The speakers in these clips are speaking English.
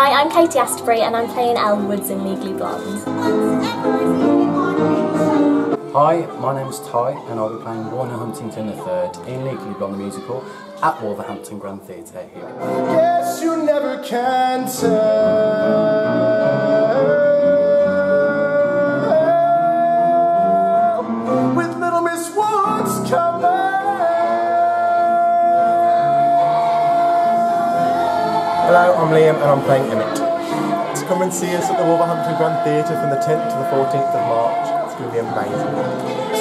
I'm Katie Astbury and I'm playing Elle Woods in Legally Blonde. Hi, my name's Ty and I'll be playing Warner Huntington III in Legally Blonde the musical at Wolverhampton Grand Theatre here. Guess you never can tell Hello, I'm Liam and I'm playing Emmett. To come and see us at the Wolverhampton Grand Theatre from the 10th to the 14th of March. It's going to be amazing.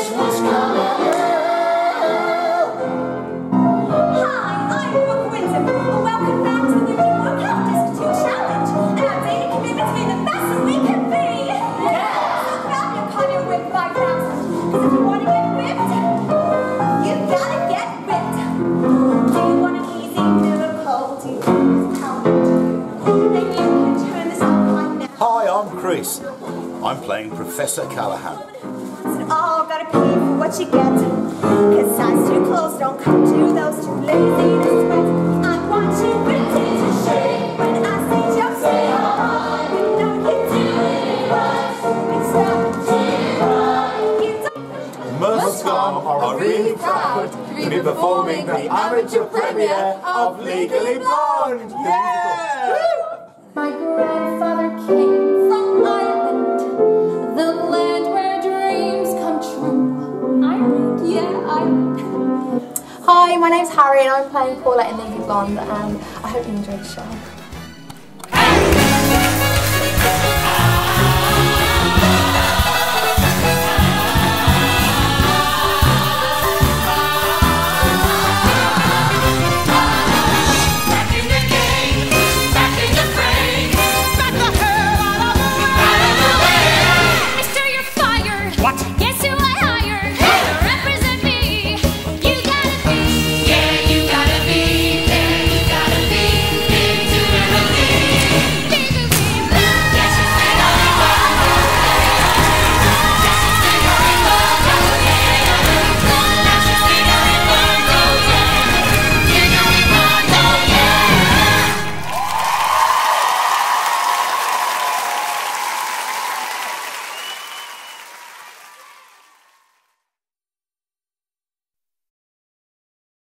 I'm Chris. I'm playing Professor Callahan. So all gotta pay for what you get. Cause size two close don't come to those too lazy to sweat. I want you ready to shake when I say jump, say on. You know you do it right. And stop to run. You don't Muscom are really proud to be performing the amateur premiere of Legally Blonde. My grandfather came Hi, my name's Harry and I'm playing Paula in Legally Blonde and I hope you enjoy the show.